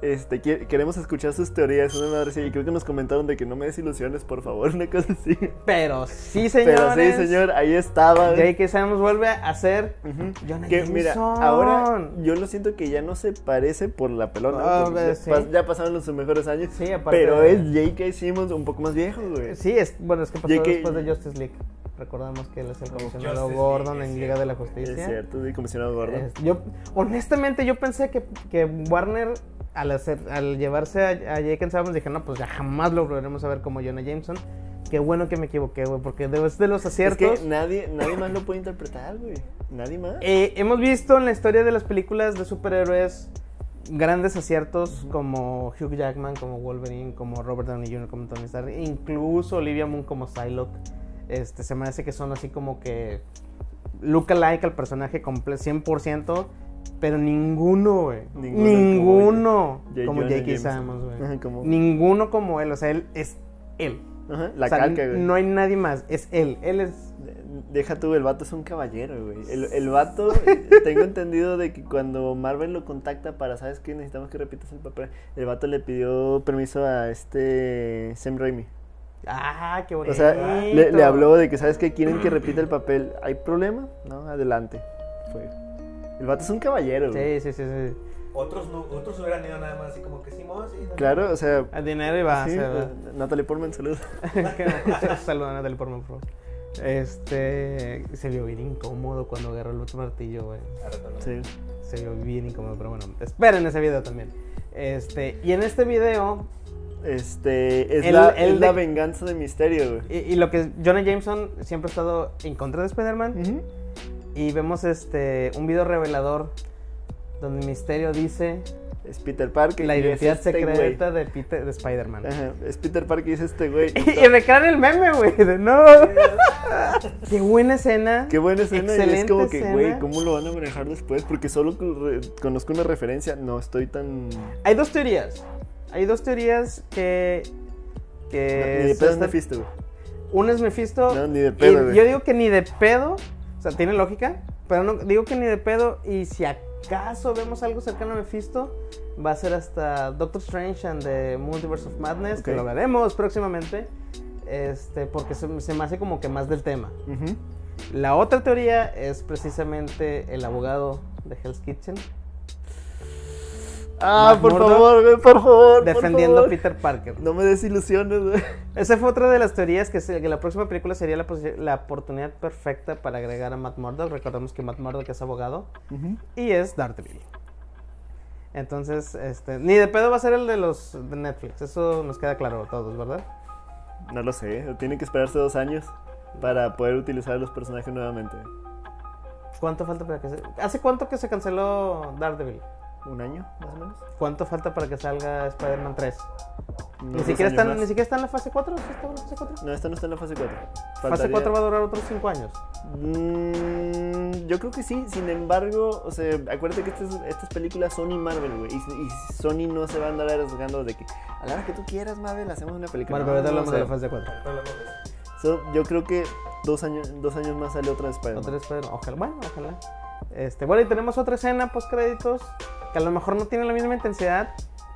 Speaker 1: Este, queremos escuchar sus teorías, una madre así, y creo que nos comentaron de que no me des ilusiones, por favor, una cosa así.
Speaker 2: pero sí, señores.
Speaker 1: Pero sí, señor, ahí estaba.
Speaker 2: J.K. Simmons vuelve a hacer
Speaker 1: Ujú.
Speaker 2: Jonah
Speaker 1: Que mira, ahora yo lo siento que ya no se parece por la pelona.
Speaker 2: Ah,
Speaker 1: ya,
Speaker 2: sí.
Speaker 1: pas- ya pasaron los sus mejores años.
Speaker 2: Sí, aparte
Speaker 1: pero
Speaker 2: de-
Speaker 1: es J.K. Simmons un poco más viejo, güey.
Speaker 2: Sí, es, bueno, es que pasó
Speaker 1: J.K.
Speaker 2: después de Justice League. Recordamos que él es el comisionado
Speaker 3: Justice
Speaker 2: Gordon
Speaker 3: League,
Speaker 2: en Liga de la. Justicia.
Speaker 1: Es cierto, sí, comisionado Gordon.
Speaker 2: Es- yo, honestamente, yo pensé que, que Warner, al, hacer, al llevarse a, a J.K. Simmons, dije, no, pues ya jamás lo volveremos a ver como Jonah Jameson. Qué bueno que me equivoqué, güey, porque de, es de los
Speaker 1: es
Speaker 2: aciertos.
Speaker 1: que nadie, nadie más lo puede interpretar, güey. Nadie más.
Speaker 2: Eh, hemos visto en la historia de las películas de superhéroes grandes aciertos como Hugh Jackman, como Wolverine, como Robert Downey Jr., como Tony Stark, incluso Olivia Munn como Psylocke. Este, se me hace que son así como que look alike al personaje comple- 100%, pero ninguno, güey.
Speaker 1: Ninguno
Speaker 2: como
Speaker 1: Jonah
Speaker 2: J.K. Simmons, güey.
Speaker 1: Como-
Speaker 2: Ninguno como él, o sea, él es él.
Speaker 1: Ajá, la
Speaker 2: O sea,
Speaker 1: calca, güey.
Speaker 2: No hay nadie más, es él. Él es
Speaker 1: Deja tú, el vato es un caballero, güey. El, el vato, tengo entendido de que cuando Marvel lo contacta para, ¿sabes qué? Necesitamos que repitas el papel. El vato le pidió permiso a este Sam Raimi.
Speaker 2: Ah, qué bonito.
Speaker 1: O sea, le, le habló de que, ¿sabes qué? Quieren que repita el papel. ¿Hay problema? No, adelante. Fue. El vato es un caballero, güey.
Speaker 2: Sí, sí, sí, sí.
Speaker 3: Otros, no, otros hubieran ido nada más así como que Simón, sí. dale".
Speaker 1: Claro, o sea.
Speaker 2: El dinero iba
Speaker 1: sí,
Speaker 2: a ser.
Speaker 1: eh, Natalie Portman, saludos.
Speaker 2: Saludan a Natalie Portman, por favor. Este. Se vio bien incómodo cuando agarró el otro martillo, güey.
Speaker 1: Sí.
Speaker 2: Se vio bien incómodo, pero bueno, esperen ese video también. Este, y en este video,
Speaker 1: Este, es,
Speaker 2: El-
Speaker 1: la,
Speaker 2: el
Speaker 1: es la
Speaker 2: de-
Speaker 1: venganza de Misterio, güey.
Speaker 2: y, y lo que Jonah Jameson siempre ha estado en contra de Spider-Man.
Speaker 1: Ujú.
Speaker 2: Y vemos este un video revelador donde Misterio dice
Speaker 1: Es Peter Parker.
Speaker 2: la
Speaker 1: es
Speaker 2: identidad
Speaker 1: este
Speaker 2: secreta de, Peter, de Spider-Man.
Speaker 1: es Peter Parker y es este güey.
Speaker 2: Y me crean el meme, güey, de no. Qué buena escena.
Speaker 1: Qué buena escena. y es
Speaker 2: Excelente
Speaker 1: como que, güey. ¿cómo lo van a manejar después? Porque solo conozco una referencia. No estoy tan.
Speaker 2: Hay dos teorías. Hay dos teorías que. que
Speaker 1: ni de pedo es Mephisto, güey.
Speaker 2: Una es Mephisto.
Speaker 1: No, ni de
Speaker 2: y
Speaker 1: pedo, güey.
Speaker 2: yo digo que ni de pedo. O sea, tiene lógica. Pero no, digo que ni de pedo. Y si acaso vemos algo cercano a Mephisto, va a ser hasta Doctor Strange and the Multiverse of Madness, que lo veremos próximamente. Este, porque se, se me hace como que más del tema. La otra teoría es precisamente el abogado de Hell's Kitchen
Speaker 1: Ah,
Speaker 2: Matt
Speaker 1: por favor, güey, por favor. por
Speaker 2: defendiendo a
Speaker 1: favor.
Speaker 2: Peter Parker.
Speaker 1: No me des ilusiones, güey.
Speaker 2: Esa fue otra de las teorías que, se- que la próxima película sería la, la oportunidad perfecta para agregar a Matt Murdock. Recordemos que Matt Murdock es abogado y es Daredevil. Entonces, este, ni de pedo va a ser el de los de Netflix. Eso nos queda claro a todos, ¿verdad?
Speaker 1: No lo sé. Tienen que esperarse dos años para poder utilizar los personajes nuevamente.
Speaker 2: ¿Cuánto falta para que se... ¿Hace cuánto que se canceló Daredevil?
Speaker 1: ¿Un año, más o menos?
Speaker 2: ¿Cuánto falta para que salga Spider-Man 3?
Speaker 1: Unos
Speaker 2: Ni siquiera,
Speaker 1: años
Speaker 2: está,
Speaker 1: más.
Speaker 2: ni siquiera está en la fase 4. ¿Sí está en la fase 4?
Speaker 1: No, esta no está en la fase 4.
Speaker 2: Fase 4 va a durar otros 5 años.
Speaker 1: Mm, yo creo que sí, sin embargo, o sea, acuérdate que estas, estas películas son y Marvel, güey. Y, y Sony no se va a andar arriesgando de que a la hora que tú quieras, Marvel, hacemos una película.
Speaker 2: Bueno,
Speaker 1: No,
Speaker 2: pero hablamos de la fase 4.
Speaker 1: so, yo creo que dos años, dos años más sale otra de Spider-Man.
Speaker 2: Otra vez Spider- Ojalá, bueno, ojalá. Este, bueno, y tenemos otra escena post créditos que a lo mejor no tiene la misma intensidad,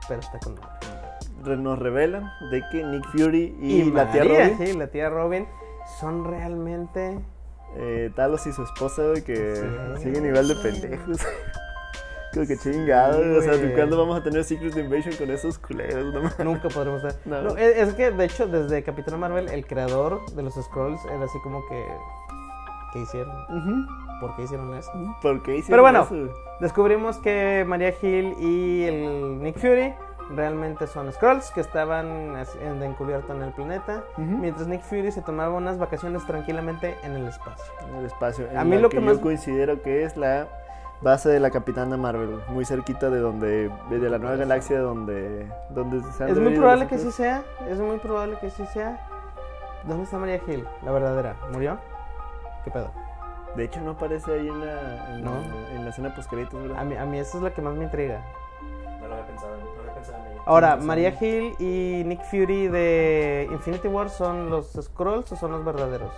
Speaker 2: pero está con madre.
Speaker 1: Nos revelan de que Nick Fury y, la
Speaker 2: María,
Speaker 1: tía Robin,
Speaker 2: sí, la tía Robin, son realmente
Speaker 1: eh, Talos y su esposa, güey, que
Speaker 2: Sí.
Speaker 1: siguen igual de pendejos. Como que chingado,
Speaker 2: Sí,
Speaker 1: güey, o sea. ¿cuándo vamos a tener Secret Invasion con esos culeros? No
Speaker 2: nunca podremos ver.
Speaker 1: No.
Speaker 2: No, es, es que de hecho desde Capitán Marvel el creador de los scrolls era así como que ¿qué hicieron?
Speaker 1: Ujú.
Speaker 2: ¿Por qué hicieron eso?
Speaker 1: ¿Por qué hicieron
Speaker 2: Pero bueno,
Speaker 1: eso?
Speaker 2: Descubrimos que Maria Hill y el Nick Fury realmente son Skrulls que estaban en- encubierto en el planeta,
Speaker 1: Ujú.
Speaker 2: mientras Nick Fury se tomaba unas vacaciones tranquilamente en el espacio.
Speaker 1: En el espacio. En
Speaker 2: A mí lo que
Speaker 1: yo
Speaker 2: más-
Speaker 1: considero que es la base de la Capitana Marvel, muy cerquita de donde de la nueva galaxia donde donde se han
Speaker 2: Es muy probable que sí sea, es muy probable que sí sea. ¿Dónde está Maria Hill? La verdadera. ¿Murió? ¿Qué pedo?
Speaker 1: De hecho no aparece ahí en la en,
Speaker 2: No.
Speaker 1: en la escena post ¿verdad?
Speaker 2: A mí, a mí eso es lo que más me intriga.
Speaker 3: No lo había pensado, no había pensado en ella.
Speaker 2: Ahora,
Speaker 1: No.
Speaker 2: ¿Maria Hill y Nick Fury de Infinity War son los Skrulls o son los verdaderos?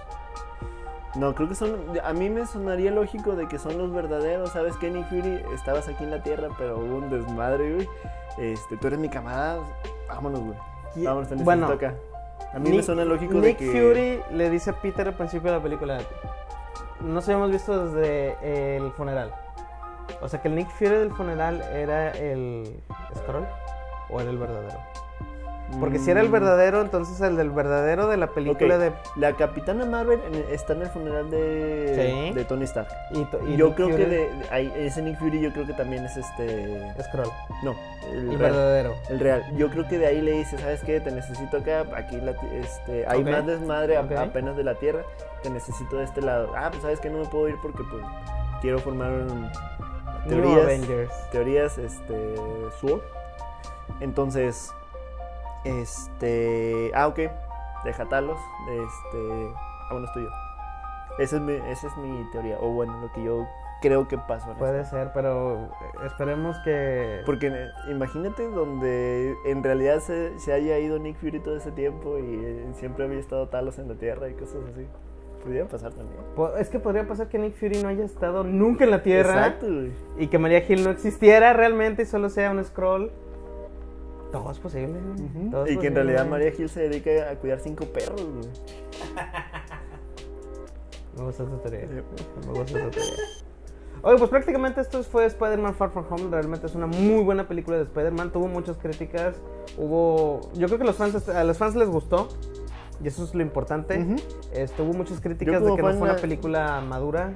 Speaker 1: No, creo que son a mí me sonaría lógico de que son los verdaderos, ¿sabes qué, Nick Fury? Estabas aquí en la Tierra, pero hubo un desmadre, güey. Este, tú eres mi camarada. Vámonos, güey. Vámonos, te necesito
Speaker 2: bueno,
Speaker 1: acá. A mí me
Speaker 2: Nick-
Speaker 1: suena lógico
Speaker 2: Nick
Speaker 1: de que
Speaker 2: Fury le dice a Peter al principio de la película, nos habíamos visto desde el funeral. O sea que el Nick Fury del funeral era el Skrull o era el verdadero. Porque si era el
Speaker 1: Mm,
Speaker 2: verdadero, entonces el del verdadero de la película de...
Speaker 1: La Capitana Marvel en- está en el funeral de,
Speaker 2: Sí.
Speaker 1: de Tony Stark.
Speaker 2: Y, to- y
Speaker 1: yo
Speaker 2: Nick
Speaker 1: creo que de, de- ahí- ese Nick Fury yo creo que también es este
Speaker 2: Skrull,
Speaker 1: no el,
Speaker 2: el
Speaker 1: real,
Speaker 2: verdadero.
Speaker 1: el real yo creo que de ahí le dice sabes qué te necesito acá aquí la este hay más desmadre a-
Speaker 2: Ok.
Speaker 1: apenas de la tierra te necesito de este lado ah pues sabes que no me puedo ir porque pues quiero formar un,
Speaker 2: New
Speaker 1: teorías
Speaker 2: Avengers.
Speaker 1: teorías este SWORD entonces este ah ok deja talos este vámonos tuyo esa es mi esa es mi teoría o bueno lo que yo creo que pasó en
Speaker 2: Puede ser, pero esperemos que...
Speaker 1: porque eh, imagínate donde en realidad se, se haya ido Nick Fury todo ese tiempo y eh, siempre había estado Talos en la Tierra y cosas así. Pudiera pasar también.
Speaker 2: Es que podría pasar que Nick Fury no haya estado nunca en la Tierra.
Speaker 1: Exacto, güey.
Speaker 2: y que Maria Hill no existiera realmente y solo sea un scroll. Todo es posible. güey. Todo es
Speaker 1: Y que en realidad María Gil se dedica a cuidar cinco perros, güey.
Speaker 2: Me gusta tu teoría. Me gusta tu teoría. Oye, pues prácticamente esto fue Spider-Man Far From Home. Realmente es una muy buena película de Spider-Man. Tuvo muchas críticas. Hubo. Yo creo que los fans, a los fans les gustó. Y eso es lo importante. Hubo muchas críticas de que no fue una película madura.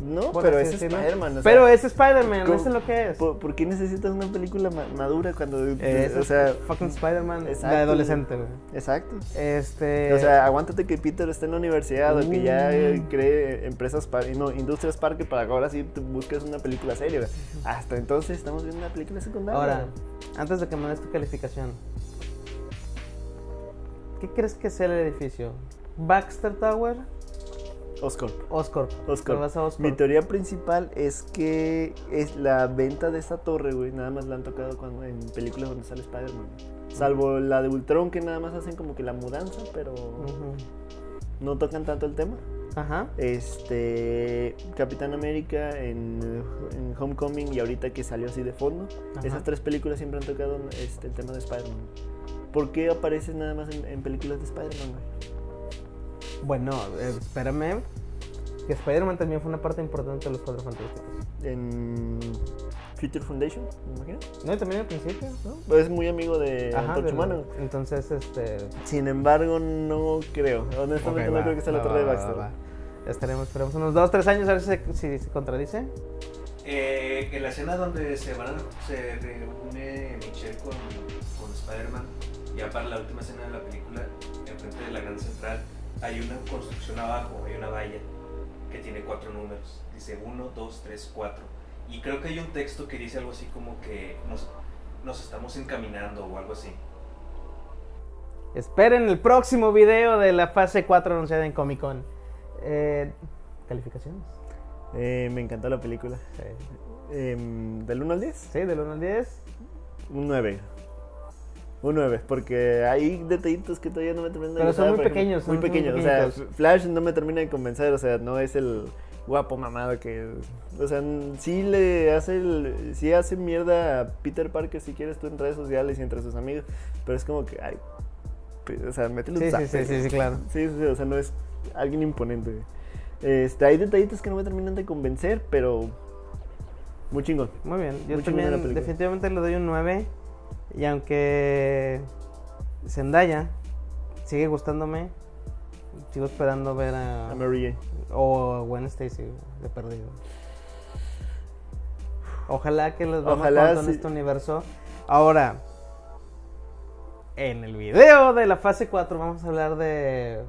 Speaker 1: No,
Speaker 2: por
Speaker 1: pero es. Spider-Man. o sea,
Speaker 2: Pero es Spider-Man,
Speaker 1: ¿cómo-
Speaker 2: eso es lo que es.
Speaker 1: ¿por, por qué necesitas una película ma- madura cuando...
Speaker 2: Eh, eso
Speaker 1: o
Speaker 2: es
Speaker 1: sea...
Speaker 2: fucking Spider-Man de
Speaker 1: exacto.
Speaker 2: adolescente, güey.
Speaker 1: Exacto.
Speaker 2: Este.
Speaker 1: O sea, aguántate que Peter esté en la universidad o que ya eh,
Speaker 2: Mm.
Speaker 1: cree empresas, par- no, industrias parque para que ahora sí busques una película seria. güey. Hasta entonces estamos viendo una película secundaria.
Speaker 2: Ahora, antes de que me des tu calificación, ¿qué crees que sea el edificio? ¿Baxter Tower?
Speaker 1: Oscar.
Speaker 2: Oscorp.
Speaker 1: Oscar.
Speaker 2: ¿Te vas a Oscorp?
Speaker 1: Mi teoría principal es que es la venta de esta torre, güey, nada más la han tocado cuando, en películas donde sale Spider-Man. Salvo la de Ultron, que nada más hacen como que la mudanza, pero no tocan tanto el tema.
Speaker 2: Ajá.
Speaker 1: Este, Capitán América en, en Homecoming y ahorita que salió así de fondo.
Speaker 2: Ajá.
Speaker 1: Esas tres películas siempre han tocado este, el tema de Spider-Man. ¿Por qué aparece nada más en, en películas de Spider-Man, güey?
Speaker 2: Bueno, espérame. Que Spider-Man también fue una parte importante de los Cuatro Fantásticos.
Speaker 1: En Future Foundation, me imagino.
Speaker 2: No, y también al principio, ¿no?
Speaker 1: Pues es muy amigo de Antorcha Humana.
Speaker 2: Entonces, este.
Speaker 1: Sin embargo, no creo. Honestamente, no
Speaker 2: va,
Speaker 1: creo que sea la
Speaker 2: va,
Speaker 1: torre de Baxter.
Speaker 2: va, va. Estaremos, esperemos unos 2, 3 años a ver si se, si se contradice.
Speaker 3: Eh, en la escena donde se van a- se reúne Michelle con, con Spider-Man, ya para la última escena de la película, enfrente de la gran central, hay una construcción abajo, hay una valla que tiene cuatro números. Dice 1, 2, 3, 4. Y creo que hay un texto que dice algo así como que nos, nos estamos encaminando o algo así.
Speaker 2: Esperen el próximo video de la fase 4 anunciada en Comic Con. Eh, ¿Calificaciones?
Speaker 1: Eh, me encantó la película.
Speaker 2: Sí.
Speaker 1: Em, ¿Del 1 al 10?
Speaker 2: Sí, del 1 al 10.
Speaker 1: Un 9. Un 9, porque hay detallitos que todavía no me terminan de
Speaker 2: Pero son muy
Speaker 1: por ejemplo.
Speaker 2: pequeños, son
Speaker 1: Muy
Speaker 2: muy
Speaker 1: pequeños. O sea. Flash no me termina de convencer, o sea, no es el guapo mamado que. O sea, sí le hace el. Sí hace mierda a Peter Parker si quieres tú en redes sociales y entre sus amigos, pero es como que. Ay, pe- o sea, métele un
Speaker 2: Sí, sí,
Speaker 1: zape,
Speaker 2: sí, sí, sí, claro.
Speaker 1: Sí, sí, o sea, no es alguien imponente. Este, hay detallitos que no me terminan de convencer, pero. Muy chingón.
Speaker 2: Muy bien. Yo
Speaker 1: Muy
Speaker 2: también definitivamente le doy un 9. Y aunque Zendaya sigue gustándome, sigo esperando ver a...
Speaker 1: A Mary Jane.
Speaker 2: O a Gwen Stacy de perdido. Ojalá que les vamos
Speaker 1: Ojalá,
Speaker 2: pronto en este universo. Ahora, en el video de la fase 4 vamos a hablar de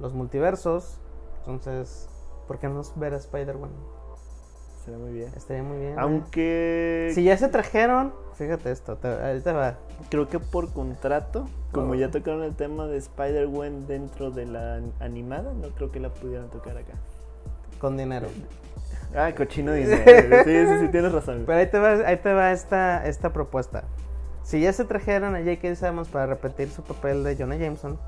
Speaker 2: los multiversos. Entonces, ¿por qué no ver a Spider-Man?
Speaker 1: Será muy bien.
Speaker 2: Estaría muy bien. ¿eh?
Speaker 1: Aunque.
Speaker 2: Si ya se trajeron, fíjate esto, te, ahorita va.
Speaker 1: Creo que por contrato, como
Speaker 2: Oh.
Speaker 1: ya tocaron el tema de Spider-Gwen dentro de la an- animada, no creo que la pudieran tocar acá.
Speaker 2: Con dinero.
Speaker 1: Ah, cochino dinero. Sí, sí, sí, tienes razón.
Speaker 2: Pero ahí te va, ahí te va esta, esta propuesta. Si ya se trajeron a J.K. Simmons para repetir su papel de Jonah Jameson,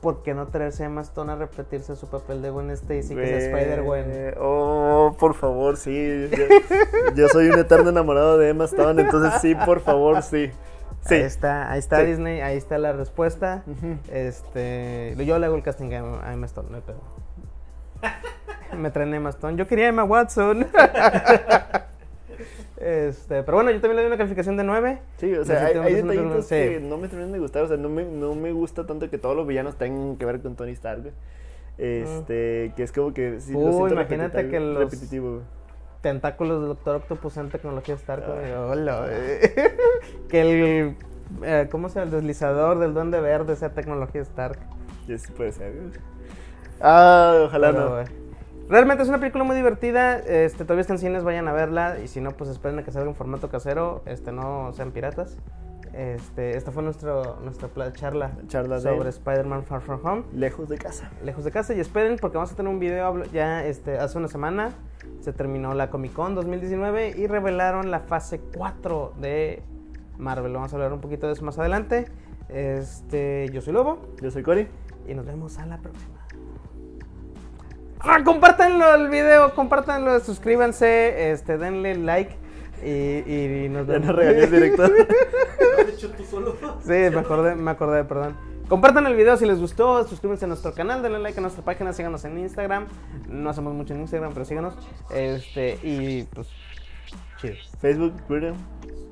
Speaker 2: ¿por qué no traerse a Emma Stone a repetirse su papel de Gwen Stacy, que es Spider-Gwen?
Speaker 1: Oh, por favor, sí. Yo, yo soy un eterno enamorado de Emma Stone, entonces sí, por favor, sí. Sí.
Speaker 2: Ahí está, ahí está
Speaker 1: Sí.
Speaker 2: Disney, ahí está la respuesta. Este, yo le hago el casting a Emma Stone, no hay pedo. Me traen Emma Stone. Yo quería Emma Watson. Este, pero bueno, yo también le doy una calificación de 9.
Speaker 1: Sí, o sea, hay, hay detallitos que no me terminan de gustar. O sea, no me, no me gusta tanto que todos los villanos tengan que ver con Tony Stark. güey. Este, que es como que. Sí, lo
Speaker 2: Uy,
Speaker 1: siento
Speaker 2: imagínate
Speaker 1: repetitivo-
Speaker 2: que los-
Speaker 1: repetitivo. güey.
Speaker 2: Tentáculos del Doctor Octopus en tecnología Stark. güey.
Speaker 1: Ay.
Speaker 2: Hola, que el. eh, ¿Cómo se? El deslizador del Duende Verde sea tecnología Stark.
Speaker 1: Sí puede ser. Ah, ojalá
Speaker 2: Pero,
Speaker 1: no.
Speaker 2: güey, Realmente es una película muy divertida. Este, todavía está en cines, vayan a verla. Y si no, pues esperen a que salga en formato casero. Este, no sean piratas. Este, esta fue nuestro, nuestra charla,
Speaker 1: Charla
Speaker 2: sobre Spider-Man Far From Home.
Speaker 1: Lejos de casa.
Speaker 2: lejos de casa y esperen porque vamos a tener un video ya este, hace una semana. Se terminó la Comic Con 2019 y revelaron la fase 4 de Marvel. Vamos a hablar un poquito de eso más adelante. Este, yo soy Lobo
Speaker 1: Yo soy Cory.
Speaker 2: y nos vemos a la próxima. Ah, compártanlo el video, compártanlo, suscríbanse, este, denle like y, y- y nos
Speaker 1: no regañes director.
Speaker 3: ¿No has hecho tú solo?
Speaker 2: Sí, me acordé, me acordé, perdón. Compartan el video si les gustó, suscríbanse a nuestro canal, denle like a nuestra página, síganos en Instagram. No hacemos mucho en Instagram, pero síganos. Este, y pues, chido.
Speaker 1: Facebook, Twitter.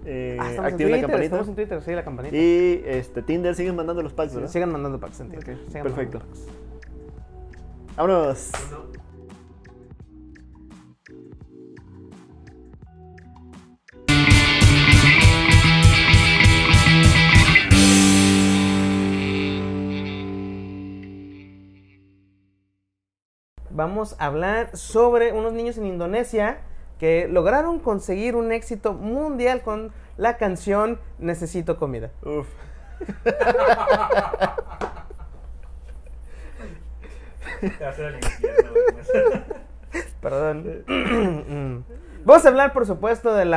Speaker 1: Eh,
Speaker 2: Ah, estamos en
Speaker 1: activen la
Speaker 2: Twitter,
Speaker 1: campanita.
Speaker 2: estamos en Twitter, sí, la campanita.
Speaker 1: Y este, Tinder siguen mandando los packs,
Speaker 2: Sí,
Speaker 1: ¿verdad?
Speaker 2: sigan mandando packs en sigan
Speaker 1: perfecto. Vámonos.
Speaker 2: Vamos a hablar sobre unos niños en Indonesia que lograron conseguir un éxito mundial con la canción Necesito comida.
Speaker 1: Uf.
Speaker 3: Te a.
Speaker 2: Perdón. Vamos a hablar, por supuesto, de la